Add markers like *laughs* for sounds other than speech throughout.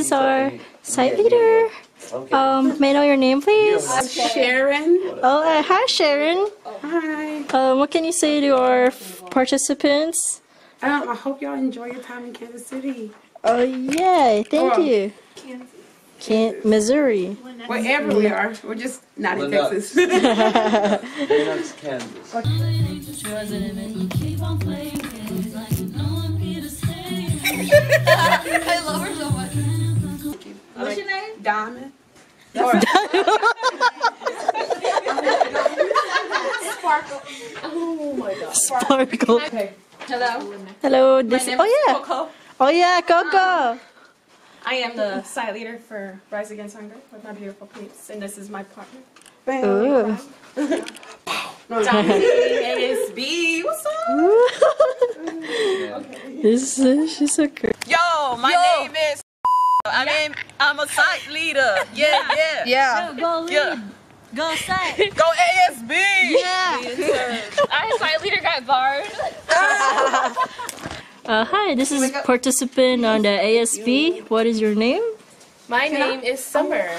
Is our site leader. Um, may I know your name, please? Sharon. Oh, uh, hi, Sharon. Hi. Um, what can you say to our f- participants? Um, I hope y'all enjoy your time in Kansas City. Oh, yay. Thank Oh. you. Can Missouri. Wherever we are. We're just not in Texas. *laughs* Lennox, Kansas. *laughs* *laughs* I love *laughs* Sparkle. Oh my Hello, Hello. my This. name Oh yeah. Coco. Oh yeah, Coco. I am the site leader for Rise Against Hunger with my beautiful peeps, and this is my partner. Ooh. *laughs* Johnny ASB. *laughs* What's up? This is, she's so good. Yo, my name is. I mean, I'm a site leader. *laughs* Yeah, yeah. Yeah. Go lead. *laughs* Yeah. Go say. Go ASB. Yeah. Our site leader got barred. *laughs* Uh, hi, this is participant on the ASB. What is your name? My name is Summer.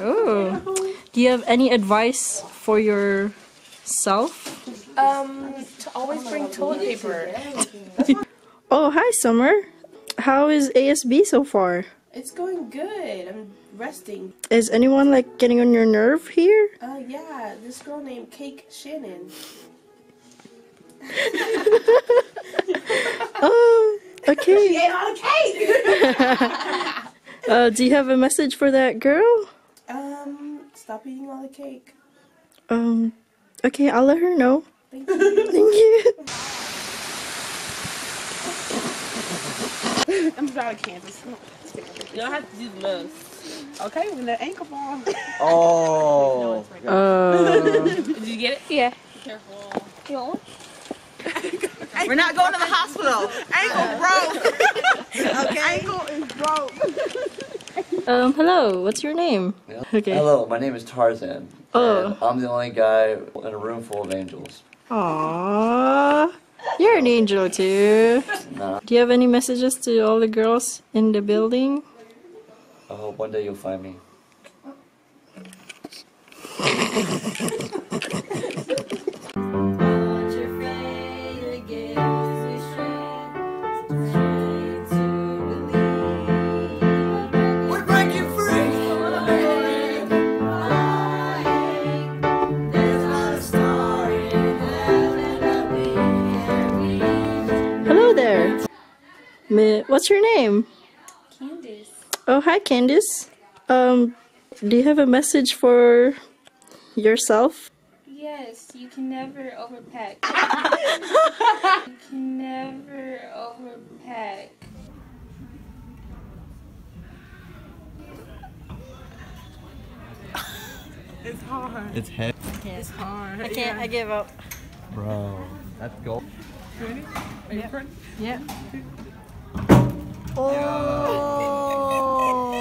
Oh. Do you have any advice for yourself? Um, to always bring toilet paper. Oh, hi, Summer. How is ASB so far? It's going good. I'm resting. Is anyone like getting on your nerve here? Uh, yeah, this girl named Cake Shannon. Oh, *laughs* okay. She ate all the cake! *laughs* Uh, do you have a message for that girl? um, stop eating all the cake. Um, okay, I'll let her know. Thank you. *laughs* Thank you. I'm out of Kansas. You don't have to do the Okay, when the ankle ball. Oh. *laughs* no, Oh. *laughs* Did you get it? Yeah. Be careful. We're not going to the hospital. Ankle broke. *laughs* okay. Ankle is broke. um, hello. What's your name? Yeah. Okay. Hello, my name is Tarzan. Oh. And I'm the only guy in a room full of angels. Aww. You're an angel too. Nah, Do you have any messages to all the girls in the building? I hope one day you'll find me. *laughs* What's your name? Candice. Oh, hi, Candice. Um, do you have a message for yourself? Yes, you can never overpack. *laughs* you can never overpack. It's hard. It's heavy. It's hard. I can't. I give up. Bro, that's gold. Ready? Are you recording? Yeah.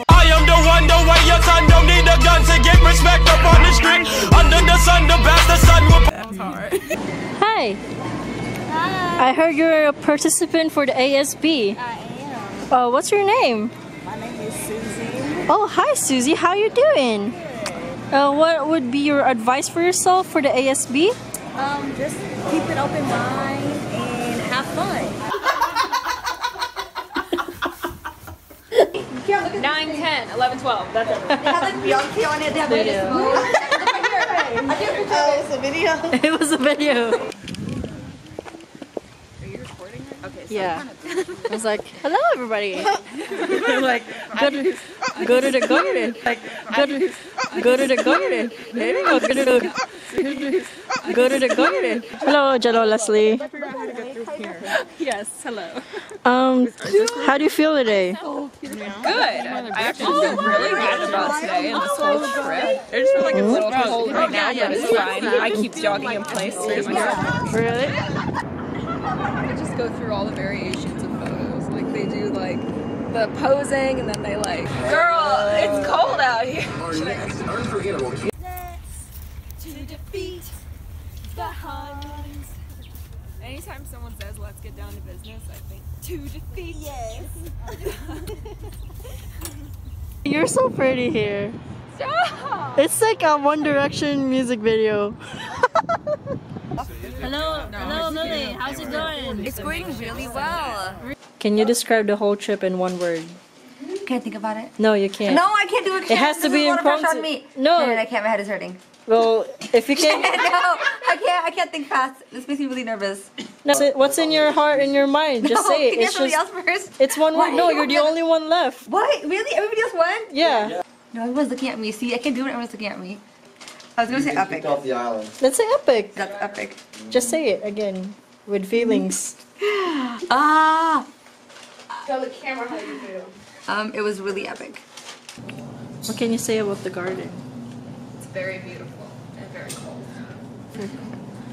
I am the one, the way your son don't need a gun to get respect up on the street. Under the sun, the best the sun will. That's hard. Hi. Hi. I heard you're a participant for the ASB. I am. Oh, what's your name? My name is Susie. Oh, hi, Susie. How you doing? Uh, what would be your advice for yourself for the ASB? Um, just keep an open mind and have fun. 9, 10, 11, 12. That's it. *laughs* Oh, it's a video. *laughs* *laughs* it was a video. It was a video. Are you recording right Okay, so Yeah. I was like, hello, everybody. like, go to, go to the garden. Like, go to, go to the garden. There we go. Go to the, go to the garden. Hello, Jello Leslie. figure out how to get through here. Yes, hello. Um, how do you feel today? Good. I actually feel oh, really good about oh today and this whole trip. I just feel like it's a little cold right now, but it's fine. I keep jogging in place to get my *laughs* Really? I just go through all the variations of photos. Like they do like the posing and then they like Girl, it's cold out here. *laughs* To defeat the Huns. Anytime someone says let's get down to business, I think To defeat. Yes. You're so pretty here. It's like a One Direction music video. *laughs* hello, hello Lily. How's it going? It's going really well. Can you describe the whole trip in one word? Can't think about it? No, you can't. No, I can't do it. It has to be is a lot of on me. No. Shannon, I can't. My head is hurting. Well, if you can, *laughs* no, I can't. I can't think fast. This makes me really nervous. no, what's in your heart and your mind? *laughs* Just no, say Can it. you It's somebody just, else first? it's one word. No, you're the only one left. What? Really? Everybody else won? Yeah. No, everyone's looking at me. See, I can't do it. Everyone's looking at me. I was gonna say epic. off the island. Let's say epic. That's epic. Just say it again with feelings. *laughs* Ah. Tell the camera how you feel. Um, it was really epic. What can you say about the garden? Very beautiful and very cold.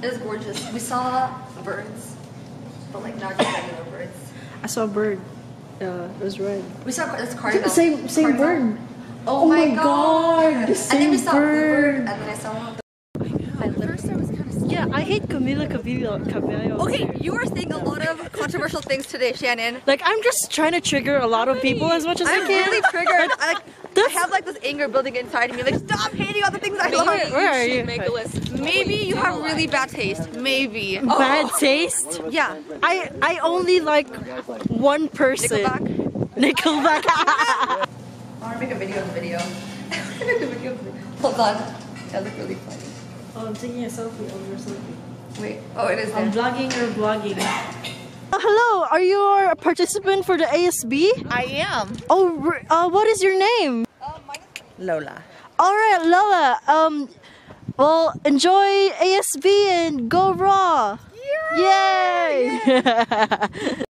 It was gorgeous. We saw birds, but like not just regular birds. I saw a bird. Uh, it was red. We saw this cardinal. Same same Cardinal. bird. Oh, Oh my god! God, the and then same we saw a bird. Bluebird, and then I saw one with the. Yeah, I hate Camila Cabello. Cabello Okay, you are saying a lot of controversial things today, Shannon. Like I'm just trying to trigger a lot of people as much as I'm I can. really triggered. *laughs* I, like, I have like this anger building inside of me. Like, stop hating on the things I Where, love. where are you? Make a list. Maybe you have really bad taste. Maybe. Bad oh. taste. Yeah. I I only like one person. Nickelback. Nickelback. I want to make a video of the video. *laughs* Make a video of the video. Hold on. That look really funny. Oh, I'm taking a selfie of your selfie. Wait. Oh, it is there. I'm vlogging or vlogging. Uh, hello, are you a participant for the ASB? I am. Oh, uh, what is your name? Lola. All right, Lola. Um, well, enjoy ASB and go raw. Yay! *laughs*